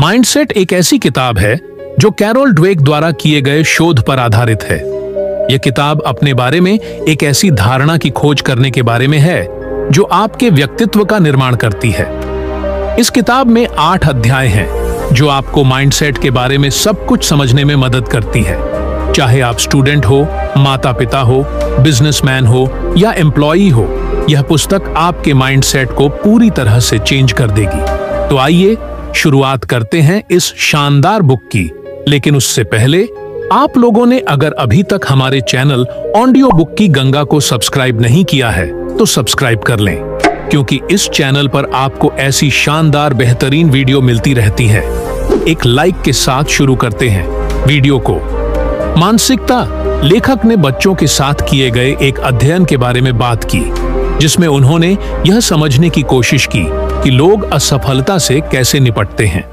Mindset एक ऐसी किताब है जो कैरोल ड्वेक द्वारा किए गए शोध पर आधारित है। यह किताब अपने बारे में एक ऐसी धारणा की खोज करने के बारे में है जो आपके व्यक्तित्व का निर्माण करती है। इस किताब में आठ अध्याय हैं, जो आपको माइंडसेट के बारे में सब कुछ समझने में मदद करती है। चाहे आप स्टूडेंट हो माता पिता हो, बिजनेसमैन हो या एम्प्लॉई हो, यह पुस्तक आपके माइंडसेट को पूरी तरह से चेंज कर देगी। तो आइए शुरुआत करते हैं इस शानदार बुक की। लेकिन उससे पहले, आप लोगों ने अगर अभी तक हमारे चैनल ऑडियो बुक की गंगा को सब्सक्राइब नहीं किया है तो सब्सक्राइब कर लें। क्योंकि इस चैनल पर आपको ऐसी शानदार बेहतरीन वीडियो मिलती रहती है। एक लाइक के साथ शुरू करते हैं वीडियो को। मानसिकता, लेखक ने बच्चों के साथ किए गए एक अध्ययन के बारे में बात की। जिसमें उन्होंने यह समझने की कोशिश की कि लोग असफलता से कैसे निपटते हैं।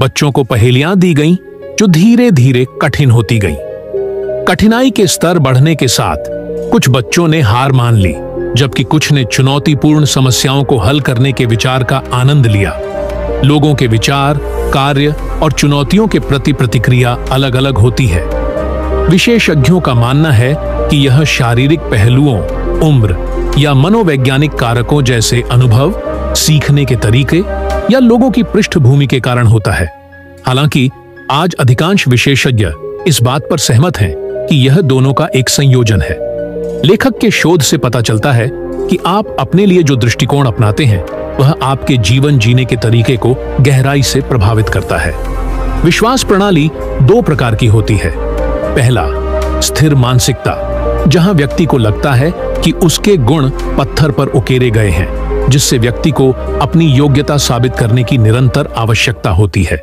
बच्चों को पहेलियाँ दी गईं, जो धीरे धीरे कठिन होती गईं। कठिनाई के स्तर बढ़ने के साथ कुछ बच्चों ने हार मान ली, जबकि कुछ ने चुनौतीपूर्ण समस्याओं को हल करने के विचार का आनंद लिया। लोगों के विचार, कार्य और चुनौतियों के प्रति प्रतिक्रिया अलग अलग होती है। विशेषज्ञों का मानना है कि यह शारीरिक पहलुओं उम्र या मनोवैज्ञानिक कारकों जैसे अनुभव, सीखने के तरीके या लोगों की पृष्ठभूमि के कारण होता है। हालाँकि, आज अधिकांश विशेषज्ञ इस बात पर सहमत हैं कि यह दोनों का एक संयोजन है। लेखक के शोध से पता चलता है कि आप अपने लिए जो दृष्टिकोण अपनाते हैं, वह आपके जीवन जीने के तरीके को गहराई से प्रभावित करता है। विश्वास प्रणाली दो प्रकार की होती है। पहला, स्थिर मानसिकता, जहाँ व्यक्ति को लगता है कि उसके गुण पत्थर पर उकेरे गए हैं, जिससे व्यक्ति को अपनी योग्यता साबित करने की निरंतर आवश्यकता होती है।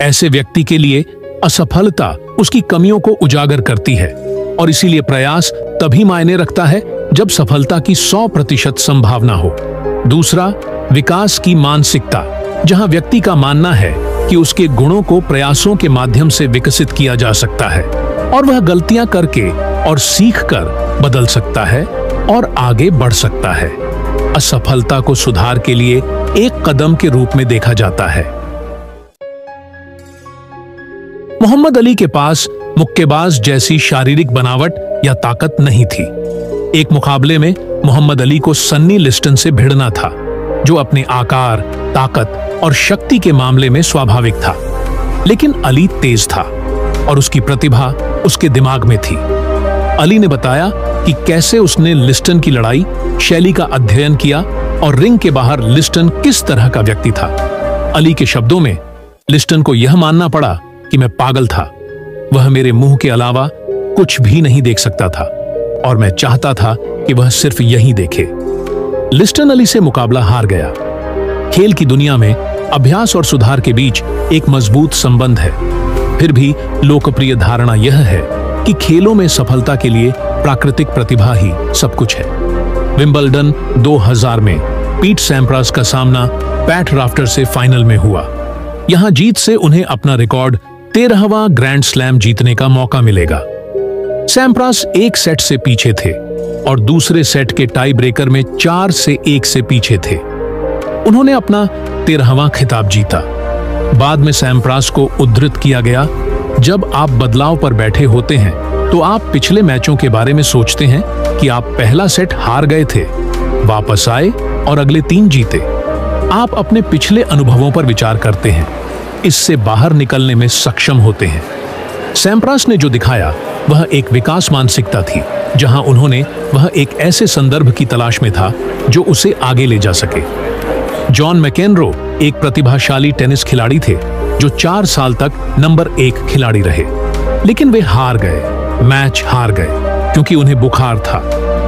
ऐसे व्यक्ति के लिए असफलता उसकी कमियों को उजागर करती है और इसीलिए प्रयास तभी मायने रखता है जब सफलता की 100 प्रतिशत संभावना हो। दूसरा, विकास की मानसिकता। जहाँ व्यक्ति का मानना है कि उसके गुणों को प्रयासों के माध्यम से विकसित किया जा सकता है और वह गलतियाँ करके और सीख कर बदल सकता है और आगे बढ़ सकता है। असफलता को सुधार के लिए एक कदम के रूप में देखा जाता है। मोहम्मद अली के पास मुक्केबाज जैसी शारीरिक बनावट या ताकत नहीं थी। एक मुकाबले में मोहम्मद अली को सन्नी लिस्टन से भिड़ना था, जो अपने आकार, ताकत और शक्ति के मामले में स्वाभाविक था। लेकिन अली तेज था और उसकी प्रतिभा उसके दिमाग में थी। अली ने बताया कि कैसे उसने लिस्टन की लड़ाई, शैली का अध्ययन किया और रिंग के बाहर लिस्टन किस तरह का व्यक्ति था। अली के शब्दों में लिस्टन को यह मानना पड़ा कि मैं पागल था। वह मेरे मुँह के अलावा कुछ भी नहीं देख सकता था और मैं चाहता था कि वह सिर्फ़ यही देखे। लिस्टन अली से मुकाबला हार गया। खेल की दुनिया में अभ्यास और सुधार के बीच एक मज़बूत संबंध है। फिर भी लोकप्रिय धारणा यह है कि खेलों में सफलता के लिए प्राकृतिक प्रतिभा ही सब कुछ है। विंबलडन 2000 में पीट सैम्प्रास का सामना पैट राफ्टर से फाइनल में हुआ। यहाँ जीत से उन्हें अपना रिकॉर्ड तेरहवा ग्रैंड स्लैम जीतने का मौका मिलेगा। सैम्प्रास एक सेट से पीछे थे और दूसरे सेट के टाई ब्रेकर में चार से एक से पीछे थे। उन्होंने अपना तेरहवा खिताब जीता। बाद में सैम्प्रास को उद्धृत किया गया जब आप बदलाव पर बैठे होते हैं तो आप पिछले मैचों के बारे में सोचते हैं कि आप पहला सेट हार गए थे, वापस आए और अगले तीन जीते। आप अपने पिछले अनुभवों पर विचार करते हैं, इससे बाहर निकलने में सक्षम होते हैं। सैम्प्रास ने जो दिखाया, वह एक विकास मानसिकता थी, जहाँ उन्होंने वह एक ऐसे संदर्भ की तलाश में था, जो उसे आगे ले जा सके। जॉन मैकेनरो, एक प्रतिभाशाली टेनिस खिलाड़ी थे जो चार साल तक नंबर एक खिलाड़ी रहे। लेकिन वे हार गए, मैच हार गए, क्योंकि उन्हें बुखार था।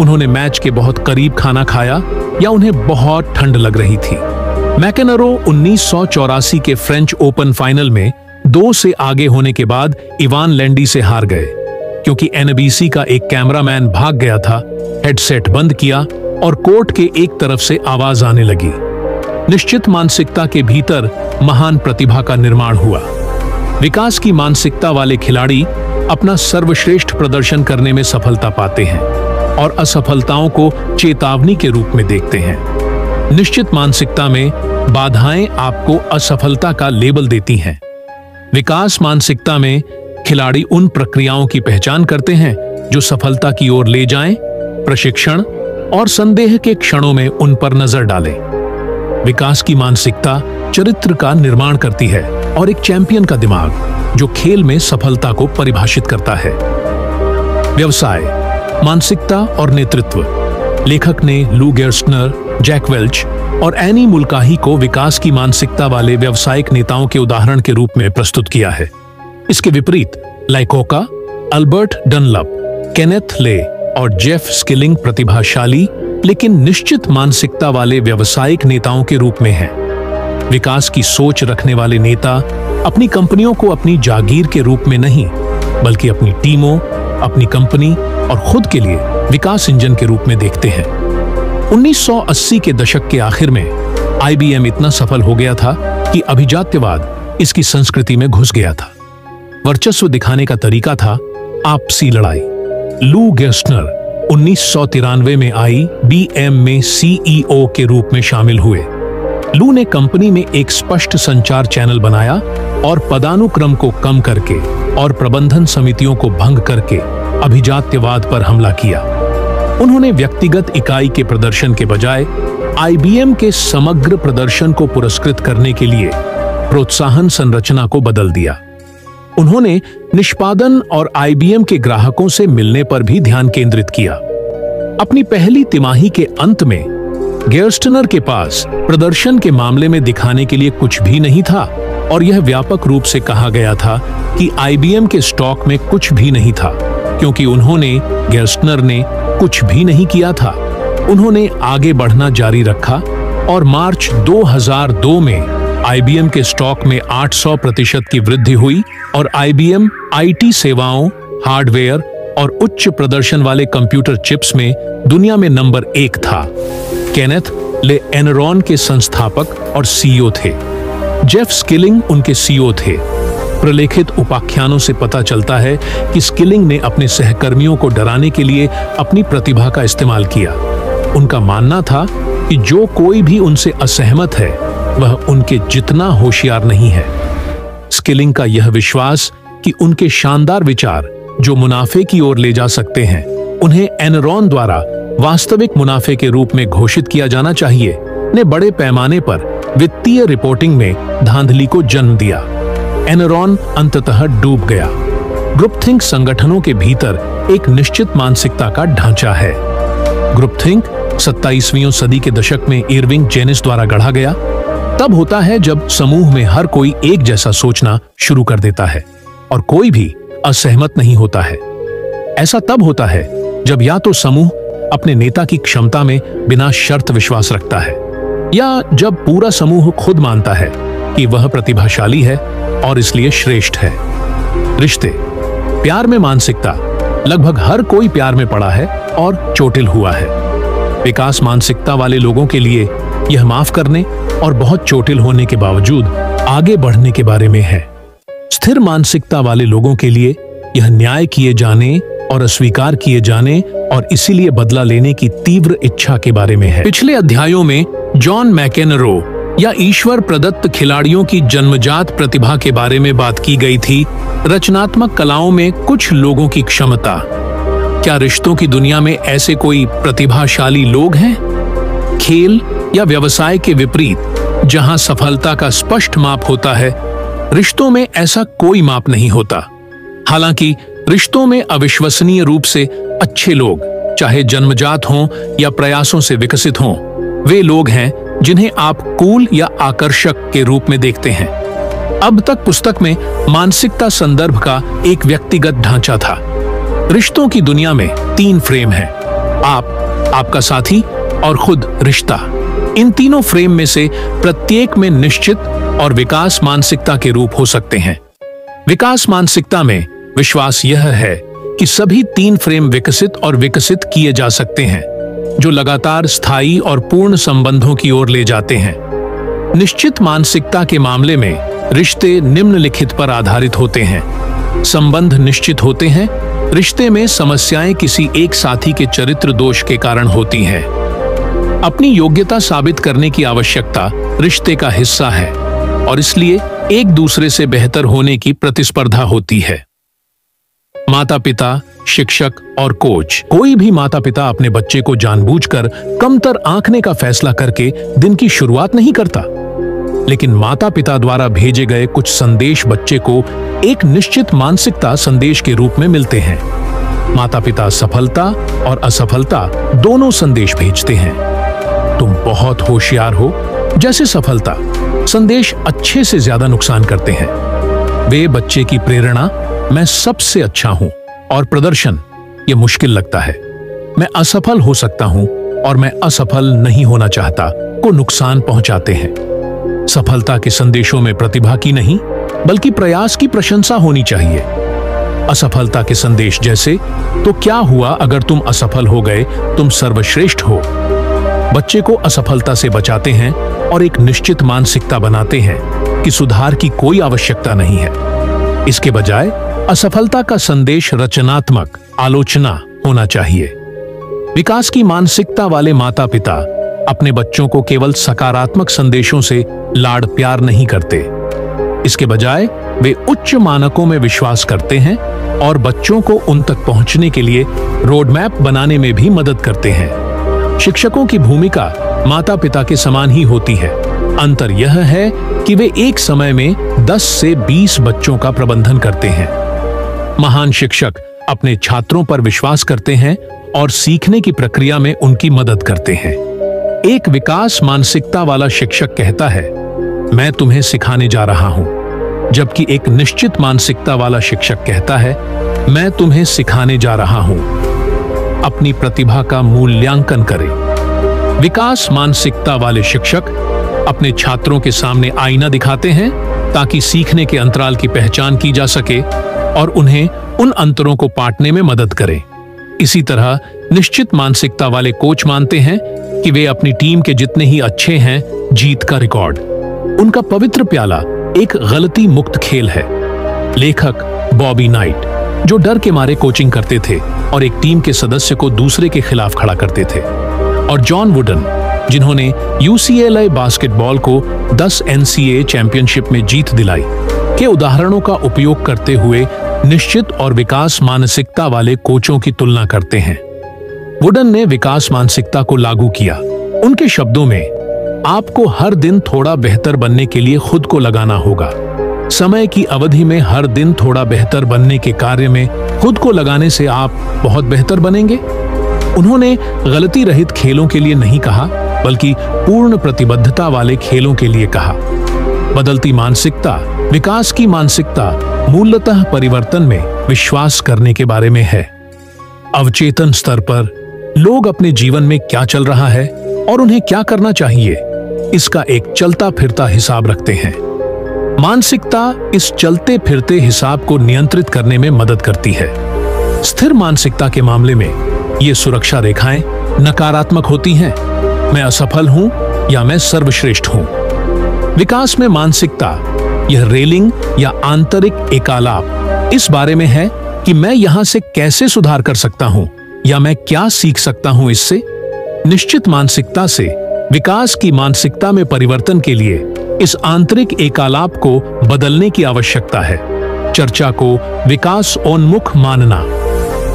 उन्होंने मैच के बहुत करीब खाना खाया या उन्हें बहुत ठंड लग रही थी। मैकेनरो उन्नीस के फ्रेंच ओपन फाइनल में दो से आगे होने के बाद इवान लैंडी से हार गए, क्योंकि एनबीसी का एक कैमरामैन भाग गया था, हेडसेट बंद किया और कोर्ट के एक तरफ़ से आवाज़ आने लगी। निश्चित मानसिकता के भीतर महान प्रतिभा का निर्माण हुआ। विकास की मानसिकता वाले खिलाड़ी अपना सर्वश्रेष्ठ प्रदर्शन करने में सफलता पाते हैं और असफलताओं को चेतावनी के रूप में देखते हैं। निश्चित मानसिकता में बाधाएँ आपको असफलता का लेबल देती हैं। विकास मानसिकता में खिलाड़ी उन प्रक्रियाओं की पहचान करते हैं जो सफलता की ओर ले जाएँ, प्रशिक्षण और संदेह के क्षणों में उन पर नज़र डालें। विकास की मानसिकता चरित्र का निर्माण करती है और एक चैंपियन का दिमाग, जो खेल में सफलता को परिभाषित करता है। व्यवसाय, मानसिकता और नेतृत्व। लेखक ने लू गेर्स्टनर, जैक वेल्च और एनी मुल्काही को विकास की मानसिकता वाले व्यावसायिक नेताओं के उदाहरण के रूप में प्रस्तुत किया है। इसके विपरीत, लाइकोका, अल्बर्ट डनलप, केनेथ ले और जेफ स्किलिंग प्रतिभाशाली लेकिन निश्चित मानसिकता वाले व्यवसायिक नेताओं के रूप में हैं। विकास की सोच रखने वाले नेता अपनी कंपनियों को अपनी जागीर के रूप में नहीं, बल्कि अपनी टीमों, अपनी कंपनी और खुद के लिए विकास इंजन के रूप में देखते हैं। 1980 के दशक के आखिर में आईबीएम इतना सफल हो गया था कि अभिजात्यवाद इसकी संस्कृति में घुस गया था। वर्चस्व दिखाने का तरीका था आपसी लड़ाई। लू गेस्टनर उन्नीस में आई बीएम में सीईओ के रूप में शामिल हुए। लू ने कंपनी में एक स्पष्ट संचार चैनल बनाया और पदानुक्रम को कम करके और प्रबंधन समितियों को भंग करके अभिजात्यवाद पर हमला किया। उन्होंने व्यक्तिगत इकाई के प्रदर्शन के बजाय आईबीएम के समग्र प्रदर्शन को पुरस्कृत करने के लिए प्रोत्साहन संरचना को बदल दिया। उन्होंने निष्पादन और आईबीएम के ग्राहकों से मिलने पर भी ध्यान केंद्रित किया। अपनी पहली तिमाही के अंत में गेयर्स्टनर के पास प्रदर्शन के मामले में दिखाने के लिए कुछ भी नहीं था और यह व्यापक रूप से कहा गया था कि आईबीएम के स्टॉक में कुछ भी नहीं था, क्योंकि उन्होंने गेयर्स्टनर ने कुछ भी नहीं किया था। उन्होंने आगे बढ़ना जारी रखा और मार्च 2002 में आईबीएम के स्टॉक में 800 प्रतिशत की वृद्धि हुई और आईबीएम, आईटी सेवाओं, हार्डवेयर और उच्च प्रदर्शन वाले कंप्यूटर चिप्स में दुनिया में नंबर एक था। केनेथ ले एनरॉन के संस्थापक और सीईओ थे। जेफ स्किलिंग उनके सीईओ थे। प्रलेखित उपाख्यानों से पता चलता है कि स्किलिंग ने अपने सहकर्मियों को डराने के लिए अपनी प्रतिभा का इस्तेमाल किया। उनका मानना था कि जो कोई भी उनसे असहमत है वह उनके जितना होशियार नहीं है। स्किलिंग का यह विश्वास कि उनके शानदार विचार जो मुनाफे की ओर ले जा सकते हैं, उन्हें एनरॉन द्वारा वास्तविक मुनाफे के रूप में घोषित किया जाना चाहिए, ने बड़े पैमाने पर वित्तीय रिपोर्टिंग में धांधली को जन्म दिया। एनरॉन अंततः डूब गया। ग्रुप थिंक संगठनों के भीतर एक निश्चित मानसिकता का ढांचा है। ग्रुप थिंक सत्ताईसवीं सदी के दशक में इरविंग जेनिस द्वारा गढ़ा गया। तब होता है जब समूह में हर कोई एक जैसा सोचना शुरू कर देता है और कोई भी असहमत नहीं होता है। ऐसा तब होता है जब या तो समूह अपने नेता की क्षमता में बिना शर्त विश्वास रखता है, या जब पूरा समूह खुद मानता है कि वह प्रतिभाशाली है और इसलिए श्रेष्ठ है। रिश्ते, प्यार में मानसिकता, लगभग हर कोई प्यार में पड़ा है और चोटिल हुआ है। विकास मानसिकता वाले लोगों के लिए यह माफ़ करने और बहुत चोटिल होने के बावजूद आगे बढ़ने के बारे में है। स्थिर मानसिकता वाले लोगों के लिए यह न्याय किए जाने और अस्वीकार किए जाने और इसीलिए बदला लेने की तीव्र इच्छा के बारे में है। पिछले अध्यायों में जॉन मैकेनरो या ईश्वर प्रदत्त खिलाड़ियों की जन्मजात प्रतिभा के बारे में बात की गई थी, रचनात्मक कलाओं में कुछ लोगों की क्षमता। क्या रिश्तों की दुनिया में ऐसे कोई प्रतिभाशाली लोग हैं? खेल या व्यवसाय के विपरीत, जहाँ सफलता का स्पष्ट माप होता है, रिश्तों में ऐसा कोई माप नहीं होता। हालाँकि, रिश्तों में अविश्वसनीय रूप से अच्छे लोग, चाहे जन्मजात हों या प्रयासों से विकसित हों, वे लोग हैं जिन्हें आप कूल या आकर्षक के रूप में देखते हैं। अब तक पुस्तक में मानसिकता संदर्भ का एक व्यक्तिगत ढांचा था। रिश्तों की दुनिया में तीन फ्रेम हैं। आप, आपका साथी और खुद रिश्ता। इन तीनों फ्रेम में से प्रत्येक में निश्चित और विकास मानसिकता के रूप हो सकते हैं। विकास मानसिकता में विश्वास यह है कि सभी तीन फ्रेम विकसित और विकसित किए जा सकते हैं, जो लगातार स्थायी और पूर्ण संबंधों की ओर ले जाते हैं। निश्चित मानसिकता के मामले में रिश्ते निम्नलिखित पर आधारित होते हैं। संबंध निश्चित होते हैं, रिश्ते में समस्याएँ किसी एक साथी के चरित्र दोष के कारण होती हैं। अपनी योग्यता साबित करने की आवश्यकता रिश्ते का हिस्सा है और इसलिए एक दूसरे से बेहतर होने की प्रतिस्पर्धा होती है। माता पिता शिक्षक और कोच। कोई भी माता पिता अपने बच्चे को जानबूझकर कमतर आंकने का फैसला करके दिन की शुरुआत नहीं करता। लेकिन माता पिता द्वारा भेजे गए कुछ संदेश बच्चे को एक निश्चित मानसिकता संदेश के रूप में मिलते हैं। माता पिता सफलता और असफलता दोनों संदेश भेजते हैं। तुम बहुत होशियार हो। जैसे सफलता, संदेश अच्छे से ज़्यादा नुकसान करते हैं। वे बच्चे की प्रेरणा मैं सबसे अच्छा हूँ और प्रदर्शन, ये मुश्किल लगता है। मैं असफल हो सकता हूँ और मैं असफल नहीं होना चाहता, को नुकसान पहुंचाते हैं। सफलता के संदेशों में प्रतिभा की नहीं, बल्कि प्रयास की प्रशंसा होनी चाहिए। असफलता के संदेश जैसे तो क्या हुआ अगर तुम असफल हो गए, तुम सर्वश्रेष्ठ हो? बच्चे को असफलता से बचाते हैं और एक निश्चित मानसिकता बनाते हैं कि सुधार की कोई आवश्यकता नहीं है। इसके बजाय, असफलता का संदेश रचनात्मक, आलोचना होना चाहिए। विकास की मानसिकता वाले माता पिता अपने बच्चों को केवल सकारात्मक संदेशों से लाड़ प्यार नहीं करते। इसके बजाय, वे उच्च मानकों में विश्वास करते हैं और बच्चों को उन तक पहुँचने के लिए रोडमैप बनाने में भी मदद करते हैं। शिक्षकों की भूमिका माता पिता के समान ही होती है। अंतर यह है कि वे एक समय में 10 से 20 बच्चों का प्रबंधन करते हैं। महान शिक्षक अपने छात्रों पर विश्वास करते हैं और सीखने की प्रक्रिया में उनकी मदद करते हैं। एक विकास मानसिकता वाला शिक्षक कहता है, मैं तुम्हें सिखाने जा रहा हूँ। जबकि एक निश्चित मानसिकता वाला शिक्षक कहता है, मैं तुम्हें सिखाने जा रहा हूँ। अपनी प्रतिभा का मूल्यांकन करें। विकास मानसिकता वाले शिक्षक अपने छात्रों के सामने आईना दिखाते हैं ताकि सीखने के अंतराल की पहचान की जा सके और उन्हें उन अंतरों को पाटने में मदद करें। इसी तरह निश्चित मानसिकता वाले कोच मानते हैं कि वे अपनी टीम के जितने ही अच्छे हैं, जीत का रिकॉर्ड। उनका पवित्र प्याला एक गलती मुक्त खेल है। लेखक बॉबी नाइट। जो डर के मारे कोचिंग करते थे और एक टीम के सदस्य को दूसरे के खिलाफ खड़ा करते थे। और जॉन वुडन, जिन्होंने यूसीएलआई बास्केटबॉल को 10 एनसीए चैंपियनशिप में जीत दिलाई, के उदाहरणों का उपयोग करते हुए निश्चित और विकास मानसिकता वाले कोचों की तुलना करते हैं। वुडन ने विकास मानसिकता को लागू किया। उनके शब्दों में, आपको हर दिन थोड़ा बेहतर बनने के लिए खुद को लगाना होगा। समय की अवधि में हर दिन थोड़ा बेहतर बनने के कार्य में खुद को लगाने से आप बहुत बेहतर बनेंगे। उन्होंने गलती रहित खेलों के लिए नहीं कहा, बल्कि पूर्ण प्रतिबद्धता वाले खेलों के लिए कहा। बदलती मानसिकता, विकास की मानसिकता मूलतः परिवर्तन में विश्वास करने के बारे में है। अवचेतन स्तर पर लोग अपने जीवन में क्या चल रहा है और उन्हें क्या करना चाहिए, इसका एक चलता फिरता हिसाब रखते हैं। मानसिकता इस चलते फिरते हिसाब को नियंत्रित करने में मदद करती है। स्थिर मानसिकता के मामले में ये सुरक्षा रेखाएँ नकारात्मक होती हैं। मैं असफल हूँ या मैं सर्वश्रेष्ठ हूँ? विकास में मानसिकता, यह रेलिंग या आंतरिक एकालाप, इस बारे में है कि मैं यहाँ से कैसे सुधार कर सकता हूँ या मैं क्या सीख सकता हूँ इससे? निश्चित मानसिकता से विकास की मानसिकता में परिवर्तन के लिए इस आंतरिक एकालाप को बदलने की आवश्यकता है। चर्चा को विकास उन्मुख मानना।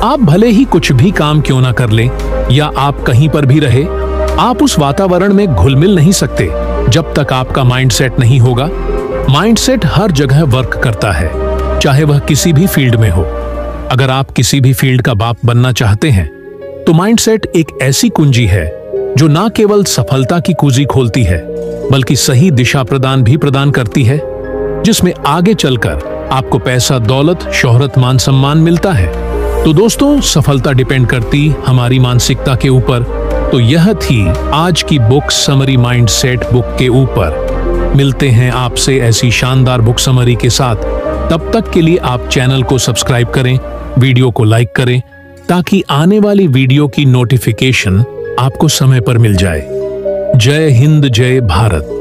आप भले ही कुछ भी काम क्यों ना कर लें, या आप कहीं पर भी रहे, आप उस वातावरण में घुल मिल नहीं सकते, जब तक आपका माइंडसेट नहीं होगा। माइंडसेट हर जगह वर्क करता है, चाहे वह किसी भी फ़ील्ड में हो। अगर आप किसी भी फ़ील्ड का बाप बनना चाहते हैं तो माइंडसेट एक ऐसी कुंजी है, जो ना केवल सफलता की कुंजी खोलती है बल्कि सही दिशा प्रदान भी प्रदान करती है, जिसमें आगे चलकर आपको पैसा, दौलत, शोहरत, मान सम्मान मिलता है। तो दोस्तों, सफलता डिपेंड करती हमारी मानसिकता के ऊपर। तो यह थी आज की बुक समरी माइंडसेट बुक के ऊपर। मिलते हैं आपसे ऐसी शानदार बुक समरी के साथ। तब तक के लिए आप चैनल को सब्सक्राइब करें, वीडियो को लाइक करें, ताकि आने वाली वीडियो की नोटिफिकेशन आपको समय पर मिल जाए। जय हिंद जय भारत।